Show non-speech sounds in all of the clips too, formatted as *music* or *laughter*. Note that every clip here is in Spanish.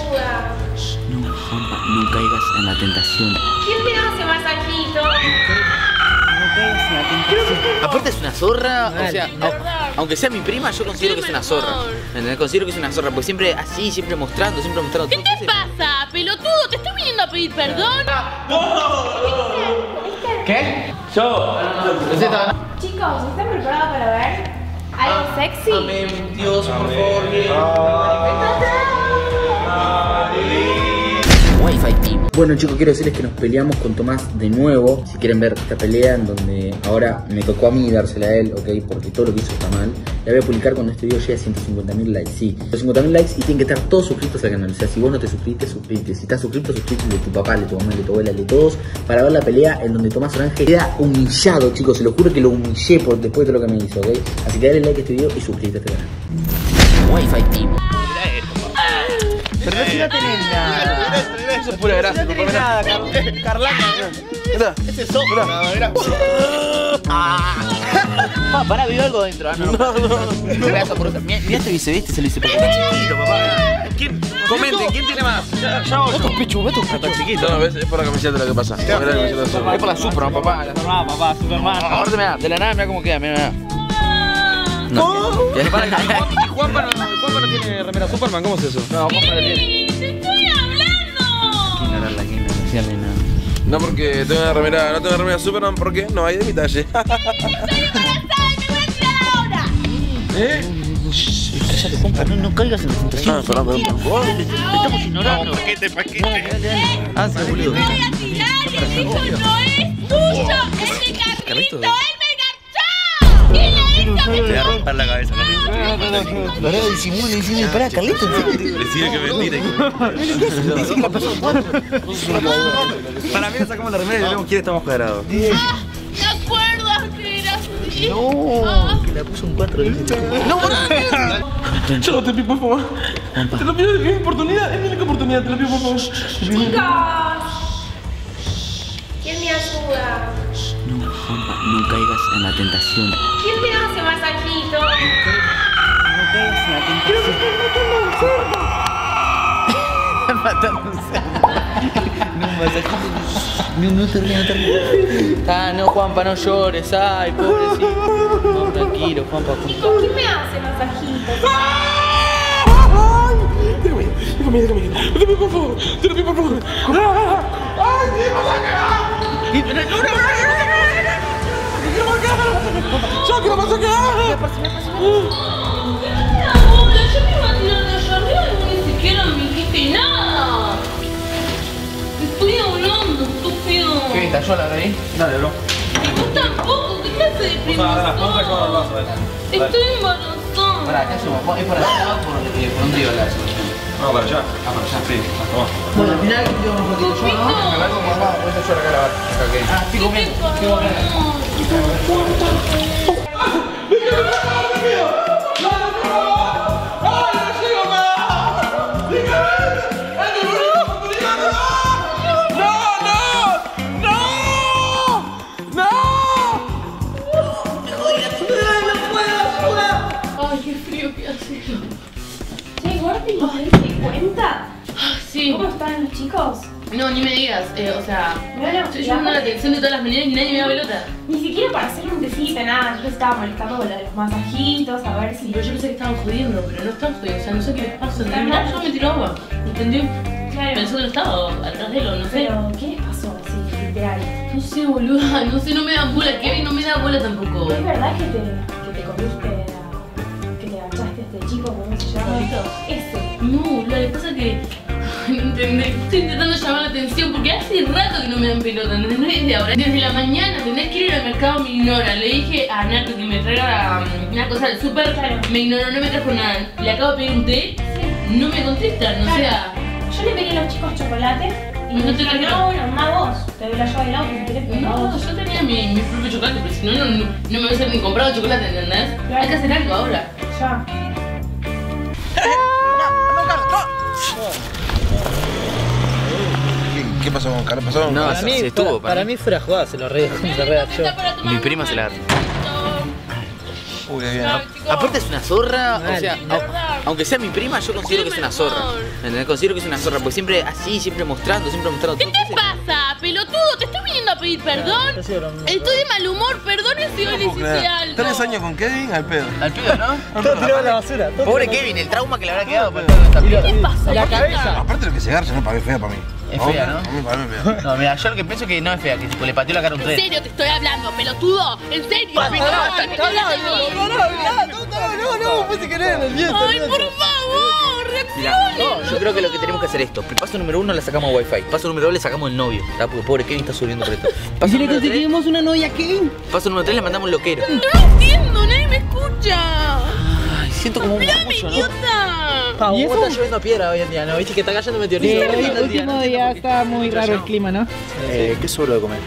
ayuda? No, Juanpa, no caigas en la tentación. ¿Quién me hace masajito? No caigas en la tentación. Aparte es una zorra, o sea, no. au- aunque sea mi prima, yo considero que es una zorra. ¿Entendés? Considero que es una zorra, porque siempre así, siempre mostrando, siempre mostrando. ¿Qué te pasa, pelotudo? ¿Te estoy viniendo a pedir perdón? ¿Qué? Yo. Chicos, ¿están preparados para ver algo sexy? Amén, Dios, por favor. Bueno chicos, quiero decirles que nos peleamos con Tomás de nuevo. Si quieren ver esta pelea en donde ahora me tocó a mí dársela a él, ok, porque todo lo que hizo está mal. La voy a publicar cuando este video llegue a 150.000 likes, sí. 150.000 likes y tienen que estar todos suscritos al canal. O sea, si vos no te suscribiste, suscríbete. Si estás suscrito, suscríbete de tu papá, de tu mamá, de tu abuela, de todos, para ver la pelea en donde Tomás Orange queda humillado, chicos. Se lo juro que lo humillé por, después de todo lo que me hizo, ok. Así que dale like a este video y suscríbete a este canal. Wi-Fi Team. Pero si no tenés nada. Eso es pura gracia, No tenés nada, Car- Carlana. Ese es sombra, era. Ah, pará, vio algo dentro. Ah, no, no, no. Mira, mira este vice, ¿viste? Se lo hice porque está chiquito, papá. ¿Quién? Comenten, ¿quién tiene más? Ya, ya voy. Estos pichus, estos Está chiquito, ¿no? Es por la camiseta lo que pasa. Es por la Supra, papá. Superman, papá, Superman. Mira, de la nada, mira cómo queda, mira, mira. No. ¿Y *laughs* Juanpa no, Juanpa no tiene remera Superman? ¿Cómo es eso? No, Juanpa la tiene. ¡Sí, ¡Te estoy hablando! Que no nada. No porque tengo una remera, no tengo remera Superman porque no hay de mi talle. *laughs* ¡Estoy embarazada y me voy a tirar ahora! ¿Eh? Cállate, Juanpa, no, no caigas en la tentación. Ah, perdón, perdón, por favor. Te estamos ignorando. Paquete, paquete. Ah, sí, boludo. ¡Voy a tirar y el hijo no es tuyo! ¡Es de Carlito! ¡Él Te voy a romper la cabeza, Pará, disimula, disimula. Pará, Carlito, en serio. Decide que mentira. Para mí, sacamos la remera y vemos quién está más cuadrado. No, que la puso un 4 No, Yo no te pido, por favor. Te lo pido, es mi oportunidad, es mi única oportunidad, te lo pido, por favor. Chicos, ¿quién me ayuda? No, caigas en la tentación. ¿Quién me hace masajito? No caigas en la tentación. Matando un cerdo. No, masajito. No, no te rías, no te rías. Ah, no, Juanpa, no llores. Ay, pobrecito. No, tranquilo, Juanpa. Juanpa. ¿quién me hace masajito? Déjame, déjame, déjame. Pido, por favor. Pido, por favor. ¡Ay, sí, masaje! Y- no, no, no, no, no, no, ¡Quiero masaje! ¡Yo quiero! Ahora, yo me iba a tirar de allá arriba y ni siquiera me dijiste nada. Te estoy hablando, estúpido. ¿Qué viste? ¿Yo la reí? Dale, bro. Y vos tampoco, ¿qué clase de? Estoy embarazada. Pará, ¿qué hacemos? ¿Es para allá o por, por dónde iba la solución? Vamos para allá. Ah, para allá. Sí, vamos. Bueno, al final, ¿qué vamos a tirar? Yo, ¿no? Me largo con mamá, pues yo la cara. Ah, estoy comiendo. Chicos? No, ni me digas, eh, o sea, van a estoy llamando la atención de todas las maneras y nadie me da pelota. Ni siquiera para hacer un tecito, nada. Yo estaba molestando con lo de los masajitos, a ver si. Pero yo pensé que estaban jodiendo, pero no están jodiendo, o sea, no sé qué les pasa. Mal. yo me tiro agua, ¿entendió? Claro. Pensó que no estaba atrás de él no sé. Pero, ¿qué les pasó así, literal? No sé, boluda, *laughs* no sé, no me da bola. Kevin no me da bola tampoco. ¿Es verdad que te, que te comiste a, que te agachaste a este chico, cómo se llama? Ese. No, lo que pasa es que. No entendés, estoy intentando llamar la atención porque hace rato que no me dan pelota, ¿entendés? No es de ahora. Desde la mañana, ¿entendés? Quiero ir al mercado, me ignora. Le dije a Nato que me traiga um, una cosa del súper, Claro. me ignoró, no me trajo nada. Le acabo de pedir un té, no me contestan, o sea. Yo le pedí a los chicos chocolate y No te trajeron. no, bueno, más vos. Te doy la llave del auto si querés, No, yo tenía mi, mi propio chocolate, pero si no, no, no, no me voy a hacer ni comprado chocolate, ¿entendés? Hay que hacer algo ahora. Ya. *laughs* pasó con Carlos? ¿Pasó con No, Carlos? se, Para mí, se estuvo, para, para para mí. mí fuera jugada, se lo re, se lo redactó. Mi prima se la Uy, bien. Aparte es una zorra, o sea, au- Aunque sea mi prima, yo considero que es una zorra. ¿Entendés? Considero que es una zorra, porque siempre así, siempre mostrando, siempre mostrando. ¿Qué te pasa, pelotudo? ¿Te estoy viniendo a pedir perdón? Estoy de mal humor, perdón si hoy le hiciste algo. Tres años con Kevin al pedo. Al pedo, ¿no? *laughs* Todo tirado a la basura. Pobre. Kevin, el trauma que le habrá quedado piba. ¿Qué te pasa? La cabeza. Aparte lo que se garcha, no para qué fea para mí. Es fea, ¿no? Fea. No, mira, yo lo que pienso es que no es fea, que tipo, le pateó la cara a un En tren. serio te estoy hablando, pelotudo. En serio. Perdón, basta, me no, no. No, no, no, no, querer, nervioso. Ay, por favor, no, yo creo que lo que tenemos que hacer es esto. Paso número uno le sacamos wifi. Paso número dos le sacamos el novio. ¿tá? Porque pobre Kevin está subiendo por esto. *laughs* Paso Si le conseguimos una novia a Kevin. paso número tres le mandamos un loquero. No entiendo, nadie me escucha. Siento como un ¡Dame, murmullo, ¿no? idiota! ¿Y está lloviendo piedra hoy en día? ¿No? ¿Viste que está cayendo meteorito? Sí, Está hoy, el último día está muy raro el clima, ¿no? Eh, ¿Qué sobra de comer?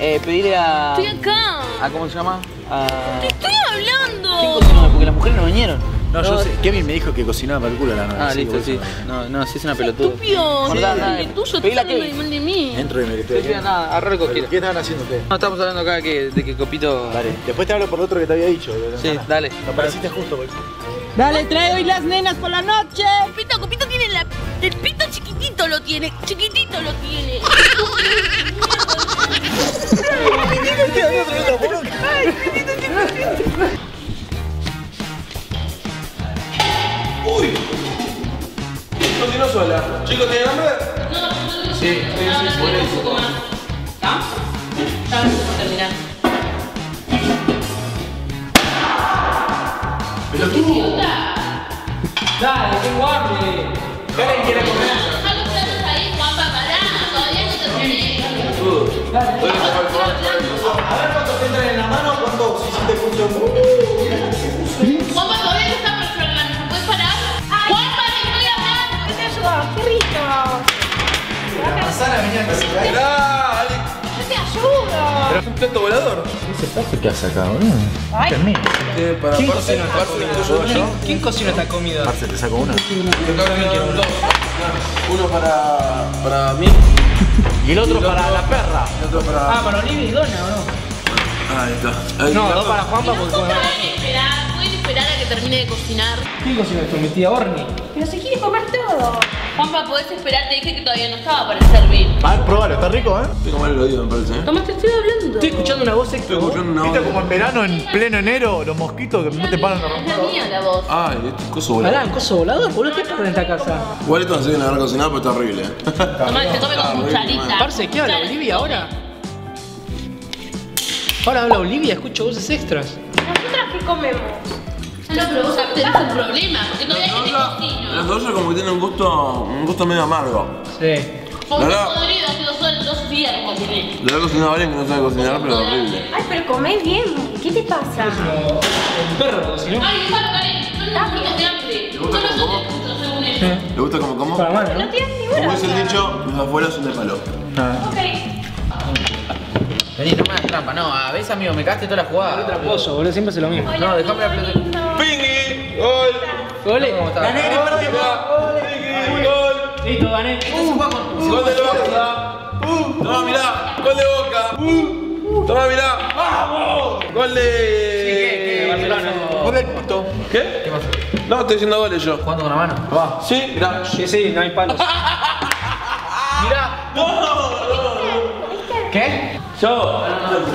Eh, pedirle a... Estoy acá. ¿A cómo se llama? A... Te estoy ¿Quién hablando. cocinó? Porque las mujeres no vinieron. No, yo sé. Kevin me dijo que cocinaba para el culo la noche. Ah, listo, sí. No, no, sí es una pelotuda. Estúpido. Sí, es tuyo, mal de mí. Entro y me estoy nada, el cojito. ¿Qué estaban haciendo ustedes? No, estamos hablando acá que, de que Copito... Dale, después te hablo por lo otro que te había dicho. Sí, dale. Apareciste justo, por Dale, trae hoy las nenas por la noche. Copito, Copito tiene la... El pito chiquitito lo tiene, chiquitito lo tiene. Continúa sola. Chicos, ¿tienen hambre? Sí, sí, sí, un poco más. ¿Está? Está por terminar. Dale, tengo hambre. Karen quiere comer. Dejalo ¿Qué has sacado, boludo? Ay, ¿Qué? Para ¿Quién cocina. ¿Quién cocina esta comida? Parce, te saco una. Yo también quiero uno. Uno para, para mí Y el otro para la perra. y otro para. Ah, para Olivia y Donna, ¿o no? Ahí está. Ahí No, dos para Juanpa porque termine de cocinar. ¿Quién cocina esto? Mi tía Orni. pero se quiere comer todo. Juanpa, podés esperar, te dije que todavía no estaba para servir. A ver, probalo, está rico, ¿eh? Estoy como el oído, me parece. ¿eh? Tomás, te estoy hablando. Estoy escuchando una voz Estoy extra. escuchando una ¿Viste voz. como en verano, en pleno enero, los mosquitos que no te paran de Es romper? la mía la voz. Ay, este es coso Pará, volador. un coso volador, boludo. ¿Qué pasa en esta casa? Igual esto no sé si habrá cocinado, pero está horrible. ¿eh? *laughs* Tomás, se come Ah, con cucharita. Parce, ¿qué habla Olivia se ahora? Ahora habla Olivia, escucho voces extras. ¿Nosotras qué comemos? No, pero vos tenés un problema, porque todavía que te Las cocino. dos como que tienen un gusto, un gusto medio amargo. Sí. Pongo Verdad. podrido hace dos horas, dos días que cociné. Le he cocinado alguien que no sabe cocinar, pero horrible. Ay, pero comés bien. ¿Qué te pasa? El perro cocinó. Ay, déjalo, Karen. Son unos muertos de hambre. Yo te escucho, según él. ¿Le gusta como como? Para mano, No ¿no? tienes ni Como dice el dicho, los de afuera son de palo. Ok. Vení, no me hagas trampa. No, a veces, amigo, me cagaste toda la jugada. Traposo, boludo, siempre hace lo mismo. No, déjame la pelota. ¡Pingui! ¡Gol! Ole. ¿Cómo está? ¡Pingui! ¡Gol! Listo, gané. ¡Gol del Barça! ¡Uh! ¡Toma, mirá! ¡Gol de Boca! ¡Uh! ¡Toma, mirá! ¡Vamos! ¡Gol de... Barcelona. ¡Gol del puto! ¿Qué? ¿Qué pasó? No, estoy diciendo goles yo. ¿Jugando con la mano? Va. Sí, mirá. Sí, sí, no hay palos. *laughs* Mirá. ¿Qué? Yo.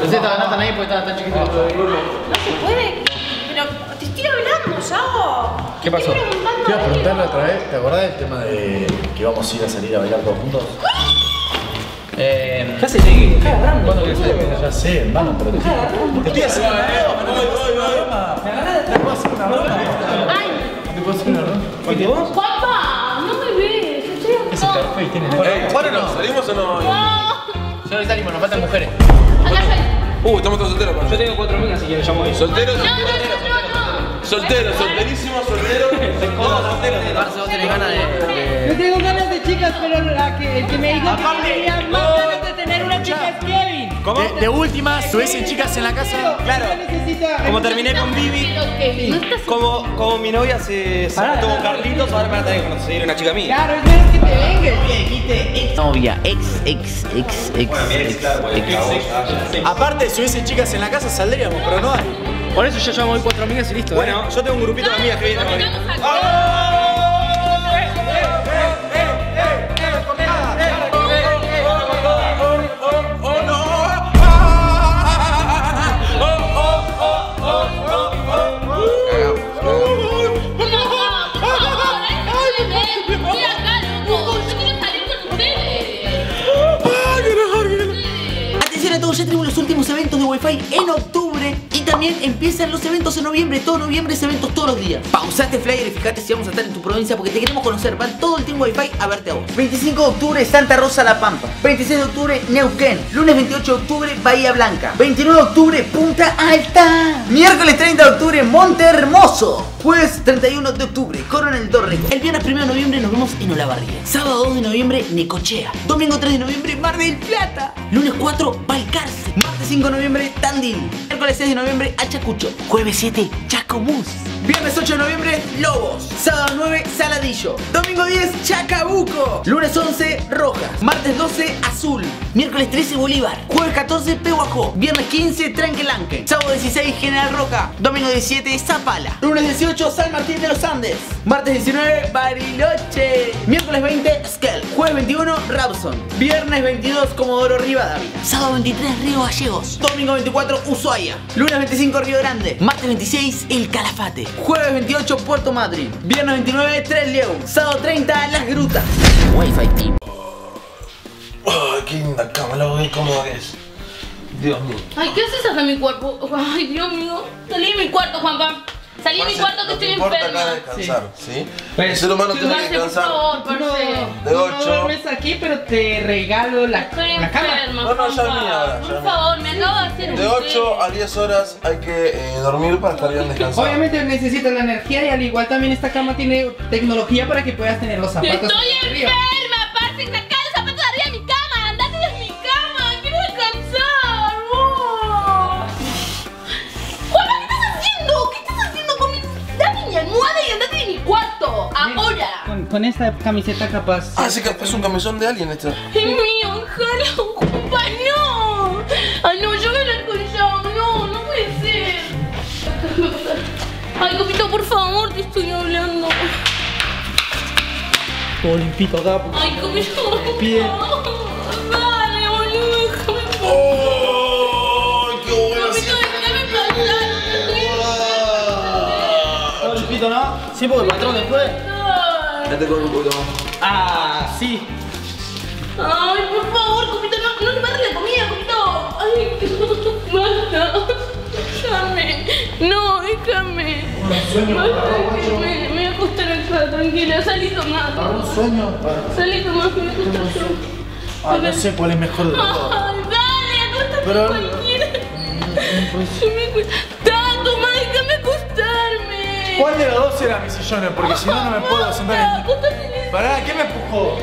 No sé, estaba tan ahí porque estaba tan chiquito. No se puede. Pero te estoy hablando, Yago. ¿Qué pasó? Te estoy preguntando. Te iba a preguntar la otra vez, ¿te acordás del tema de que vamos a ir a salir a bailar todos juntos? Eh. ¿Qué hace Tegui? ¿Cuándo querés salir? Ya sé, hermano, pero te, te estoy haciendo una broma, no te puedo hacer una broma. Me agarrás de te puedo hacer una broma. Ay, No te puedo hacer una broma. ¿Fuiste vos? No me ves, estoy Ese acá. Carface tiene. Ey, ¿Bueno ¿Salimos o no? Yo hoy salimos, nos faltan mujeres. acá estoy. Uh, estamos todos solteros, Yo tengo cuatro amigas si quieres llamo ahí. Solteros, No, no, no, no, solteros, *laughs* solteros. Vos tenés ganas de. de- chicas, pero la que, el que me dijo que tenía más ganas de tener una chica es Kevin. De, de última, subes chicas en la casa. Claro. Necesita... Como terminé con Vivi, como, como mi novia se juntó con Carlitos, ahora me van a tener que conseguir una chica mía. Claro, es menos que te vengues. Novia, ex, ex, ex, ex, ex, ex. Aparte, si hubiesen chicas en la casa, saldríamos, pero no hay. Por eso yo llamo hoy cuatro amigas y listo. Bueno, yo tengo un grupito de amigas que vienen en octubre y también empiezan los eventos en noviembre. Todo noviembre es eventos todos los días. Pausate flyer y fíjate si vamos a estar en tu provincia porque te queremos conocer. Van todo el tiempo Wi-Fi a verte a vos. 25 de octubre, Santa Rosa La Pampa. 26 de octubre, Neuquén. Lunes 28 de octubre, Bahía Blanca. 29 de octubre, Punta Alta. Miércoles 30 de octubre, Monte Hermoso. Jueves 31 de octubre, Coronel Torre. El viernes 1 de noviembre nos vemos en Olavarría. Sábado 2 de noviembre, Necochea. Domingo 3 de noviembre, Mar del Plata. Lunes 4, Balcarce. Martes 5 de noviembre, Tandil. Miércoles 6 de noviembre, Ayacucho. Jueves 7, Chacomús. Viernes 8 de noviembre, Lobos. Sábado 9, Saladillo. Domingo 10, Chacabuco. Lunes 11, Rojas. Martes 12, Azul. Miércoles 13, Bolívar. Jueves 14, Pehuajó. Viernes 15, Tranquelanque. Sábado 16, General Roca. Domingo 17, Zapala. Lunes 18, San Martín de los Andes. Martes 19, Bariloche. Miércoles 20, Skell. Jueves 21, Rabson. Viernes 22, Comodoro Rivadavia. Sábado 23, Río Gallegos. Domingo 24, Ushuaia. Lunes 25, Río Grande. Martes 26, El Calafate. Jueves 28, Puerto Madryn. Viernes 29, Tres León. Sábado 30, Las Grutas. Wi-Fi Team. Ay, qué linda cama, la qué cómoda que es. Dios mío. Ay, ¿qué haces acá en mi cuerpo? Ay, Dios mío. Salí de mi cuarto, Juanpa. Salí de mi cuarto que no te estoy importa enferma. acá descansar, ¿sí? Pues, El ser humano tiene que Parce, por descansar. favor, parce. De No 8. duermes aquí, pero te regalo la, Estoy la cama. enferma, No, no, ya ahora, ya Por favor, me acabo de hacer un De 8 a 10 horas hay que eh, dormir para estar bien descansado. Obviamente necesitas la energía y al igual también esta cama tiene tecnología para que puedas tener los zapatos. Estoy arriba. enferma, Ahora. Con, con esta camiseta capaz. Ah, sí, que es un camisón de alguien este. Es mío, ojalá, Juanpa, no. Ay, no, yo voy a hablar con Yao. No, no puede ser. Ay, Copito, por favor, te estoy hablando. Todo limpito acá. Ay, Copito. Pide. Dale, Sí, porque el patrón después. Ay, Ya te corro un más. Ah, sí. Ay, por favor, Copito, no, no te pares la comida, Copito. Ay, basta. Déjame. No, déjame. Basta, déjame. Me voy a acostar acá, tranquila. Salí tomar. Un sueño. Salí tomar, que me voy a acostar yo. Ah, no sé cuál es mejor de los dos. Ay, dale, acostate Pero- cualquiera. Yo me cu- ¿Cuál de los dos era mi sillón? Porque si no, no me puedo *laughs* sentar en... Pará, ¿qué me empujó?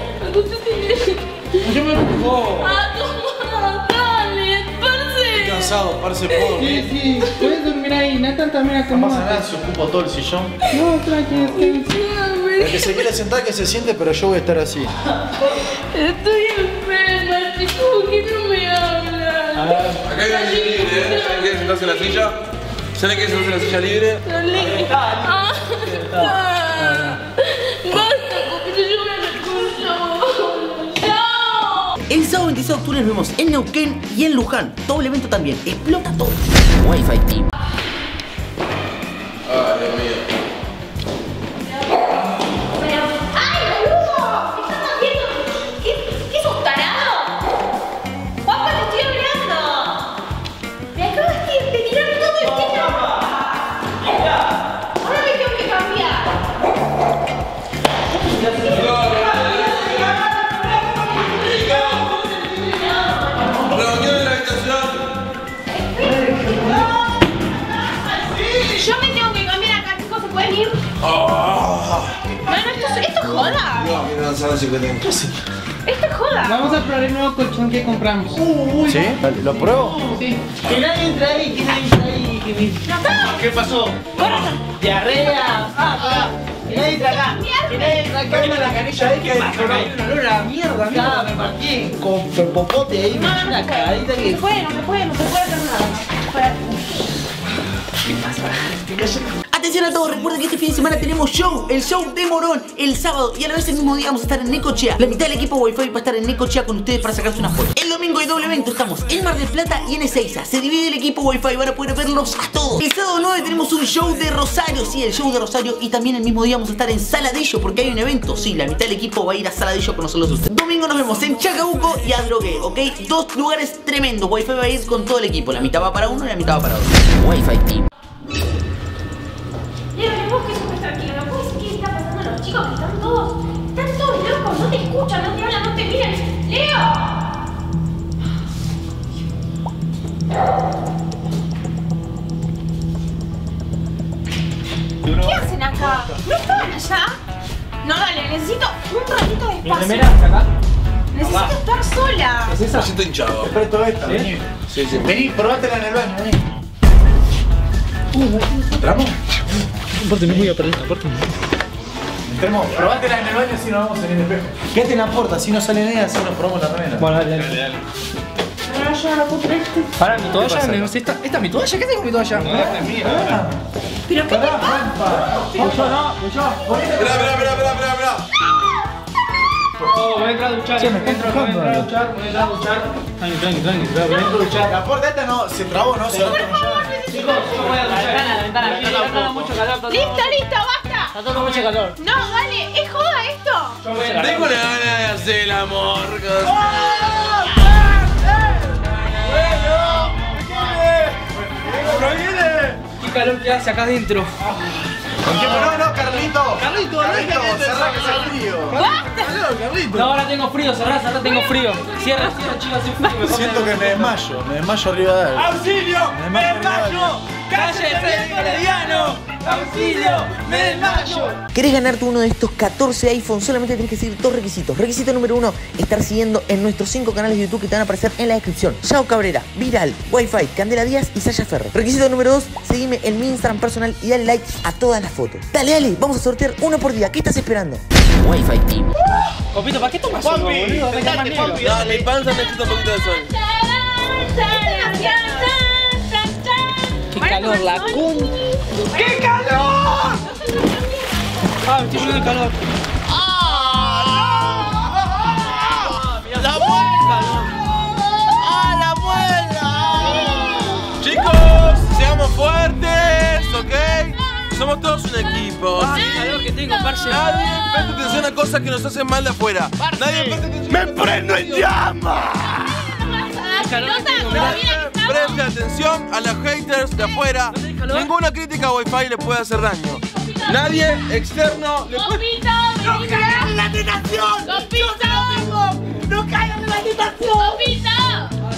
¿Qué me empujó? Ah, toma, dale, parce. Cansado, parce, puedo Sí, dormir. sí, puedes dormir ahí. Nathan también No pasa acomoda. nada si ocupo todo el sillón. No, tranquilo, tranquilo. El que se quiere sentar, que se siente, pero yo voy a estar así. Estoy enferma, chicos, ¿por qué no me hablan? Acá hay silla libre, ¿eh? ¿Alguien quiere sentarse en la silla? ¿Se le quiere sentarse en la silla libre? Ah. El sábado 26 de octubre nos vemos en Neuquén y en Luján. Todo el evento también. Explota todo. Wi-Fi Team. Ay, Dios mío. No, qué. Esto es joda. Vamos a probar el nuevo colchón que compramos. ¿Sí? ¿Lo pruebo? Sí. Que nadie entra ahí, que nadie entra ahí. Que me... ¿Qué pasó? Diarrea. Ah, pará. Que nadie entra acá. Que nadie entra acá. Dame la canilla ahí que hay un olor a mierda, me partí con el popote ahí, una cagadita que. No se puede, no se puede, no se puede hacer nada. Atención a todos, recuerden que este fin de semana tenemos show, el show de Morón, el sábado y a la vez el mismo día vamos a estar en Necochea. La mitad del equipo Wi-Fi va a estar en Necochea con ustedes para sacarse una foto. El domingo hay doble evento, estamos en Mar del Plata y en Ezeiza. Se divide el equipo Wi-Fi, van a poder verlos a todos. El sábado 9 tenemos un show de Rosario, sí, el show de Rosario y también el mismo día vamos a estar en Saladillo porque hay un evento, sí, la mitad del equipo va a ir a Saladillo con nosotros ustedes. Domingo nos vemos en Chacabuco y a Drogué, ¿ok? Dos lugares tremendos, Wi-Fi va a ir con todo el equipo, la mitad va para uno y la mitad va para otro. Wi-Fi Team. Chicos que están todos, están todos locos, no te escuchan, no te hablan, no te miran? ¡Leo! ¿Qué hacen acá? ¿No estaban allá? No, dale, necesito un ratito de espacio. acá? Necesito estar sola. Me siento hinchado. Te presto esta, vení. Sí, sí. Vení, probátela en el baño, vení. ¿Entramos? Aparte no voy a perder, aparte Entremos, probátela en el baño si nos vamos en el espejo. Quédate en la puerta, si no sale nadie, así nos probamos la remera. Bueno, dale, dale. Para mi toalla, me- esta, esta es mi toalla, ¿qué tengo mi toalla? ¿Pero qué te pasa? Yo no, yo. Esperá, esperá, esperá, esperá, esperá, esperá. Oh, voy a entrar a duchar, me está entro, voy a entrar a duchar, voy a entrar a duchar. Tranqui, tranqui, tranqui, voy a entrar a duchar. La puerta esta no, se trabó, ¿no? Se Chicos, yo voy a duchar. mucho calor, Listo, listo, basta. Está todo mucho calor. No, dale, ¿es joda esto? Tengo la gana de hacer el amor. Qué calor que hace acá adentro. No, no, Carlito. Carlito, Carlito, cerrá que hace frío. No, ahora tengo frío, cerrá, cerrá, tengo frío. Cierra, cierra, chicos, hace frío. Siento que me desmayo, me desmayo arriba de él. ¡Auxilio! ¡Me desmayo! ¡Calle Freddy Herediano! ¡Auxilio! ¡Me desmayo! ¿Querés ganarte uno de estos 14 iPhones? Solamente tienes que seguir dos requisitos. Requisito número uno, estar siguiendo en nuestros 5 canales de YouTube que te van a aparecer en la descripción. Yao Cabrera, Viral, Wi-Fi, Candela Díaz y Sasha Ferro. Requisito número dos, seguime en mi Instagram personal y dale like a todas las fotos. Dale, dale, vamos a sortear uno por día. ¿Qué estás esperando? Wi-Fi Team. Copito, ¿para qué tomas uno, boludo? Mi panza necesita un poquito de sol. ¡Qué calor, la cum! ¡Qué calor! Ah, me estoy de calor. ¡La muela! ¡Ah, la muela! Chicos, seamos fuertes, ¿ok? Somos todos un equipo. Ah, qué calor que tengo, parce. Nadie presta atención a cosas que nos hacen mal de afuera. Nadie presta atención. ¡Me prendo en llamas! Preste atención a los haters de afuera. Ninguna crítica a Wi-Fi le puede hacer daño. Nadie externo le puede. ¡No caigan en la tentación! ¡No caigan en la tentación!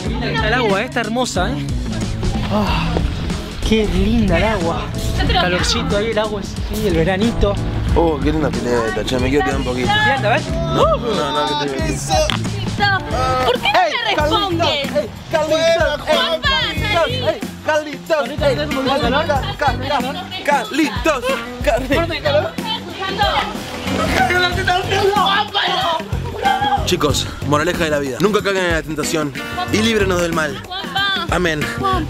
Qué linda que está el agua, está hermosa, eh. Ah, qué linda el agua. Calorcito ahí, el agua es sí, el veranito. Oh, qué linda pileta, che, me quiero quedar un poquito. ¿ves? No, no, que te Carlitos, Carlitos, Carlitos. Chicos, moraleja de la vida. Nunca caigan en la tentación y líbrenos del mal. Amén.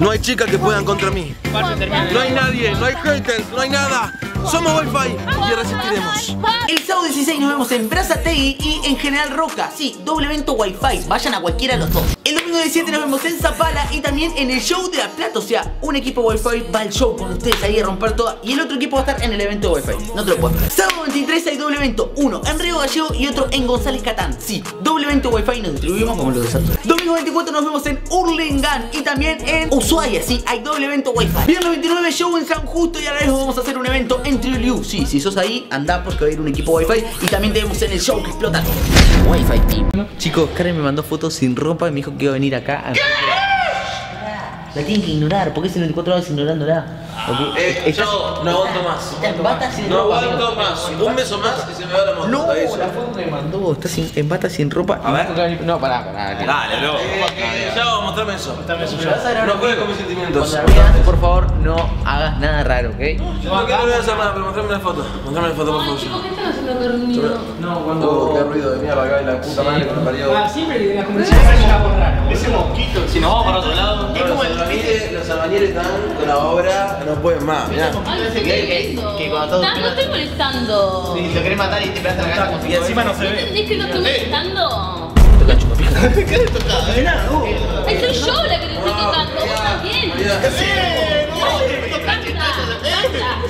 No hay chicas que puedan contra mí. No hay nadie, no hay haters, no hay nada. Somos Wi-Fi y resistiremos. El sábado 16 nos vemos en Brazategui y en General Roca. Sí, doble evento Wi-Fi. Vayan a cualquiera de los dos. El domingo 17 nos vemos en Zapala y también en el show de La Plata. O sea, un equipo Wi-Fi va al show con ustedes ahí a romper toda. Y el otro equipo va a estar en el evento Wi-Fi. No te lo puedo. Sábado 23 hay doble evento. Uno en Río Gallego y otro en González Catán. Sí, doble evento Wi-Fi nos distribuimos como los de Santos. Domingo 24 nos vemos en Urlingan y también en Ushuaia. Sí, hay doble evento Wi-Fi. Viernes 29 show en San Justo y a la vez vamos a hacer un evento en Triuliu. Sí, si sos ahí, anda porque va a ir un equipo Wi-Fi y también tenemos en el show que explota. Wi-Fi Team. Chicos, Karen me mandó fotos sin ropa y me dijo que iba a venir acá. a- La tienen que ignorar, porque es en 24 horas ignorándola. Ok, Eh, yo no aguanto más. Estás en bata sin No ropa. aguanto más. Un beso más y se me va la moto. No, la foto que me mandó, estás sin- en bata sin ropa. A ver. No, pará, pará. que- Dale, bro. Ya, mostrame eso. No juegues con mis sentimientos. Cuando la veas, por favor, no hagas nada raro, ¿ok? Yo no quiero hacer nada, pero mostrame la foto. Mostrame la foto, por favor. Chicos, ¿qué están haciendo qué ruido. No, Oh, cuando. qué ruido de mierda acá y la puta madre que me parió. Ah, siempre las conversaciones son algo raro. Ese mosquito. Si nos vamos para otro lado. Es como los albañiles, los albañiles están con la obra, no pueden más, mirá. Ay, Ese qué que- lindo. que cuando todos- Ah, No estoy molestando. Si lo querés matar y te pegaste la si Y encima no se ¿No ve. entendés que no estoy molestando? Toca chupapija. ¿Qué le eh? Soy yo la que te estoy tocando, vos también. ¡Eh! ¡No! Basta.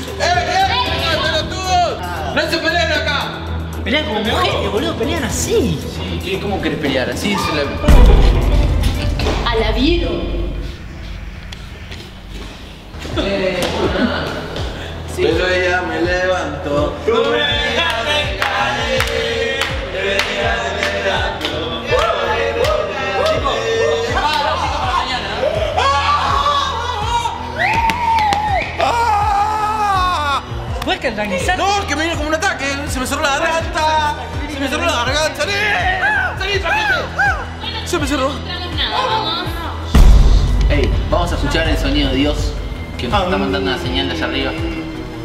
¡No se peleen acá! Pelean como mujeres, boludo, pelean así. ¿Qué- ¿Cómo querés pelear? Así es la... A la vieron. Pero ella me levantó. Puedes cantanizar. No, que me viene como un ataque. Se me cerró la garganta. Se me cerró la garganta. ¡Salí! ¡Salí! Se me cerró. Ey, vamos a escuchar el sonido de Dios que nos está mandando una señal de allá arriba.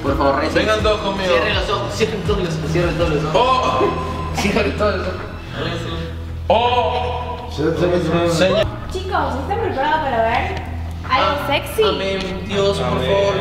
Por favor, recen. Vengan todos conmigo. Cierren los ojos, cierren todos los ojos, cierren todos los ojos. Oh. *laughs* Cierren todos los ojos. Oh. Chicos, ¿están preparados para ver algo ah, sexy? Amén, Dios, por favor.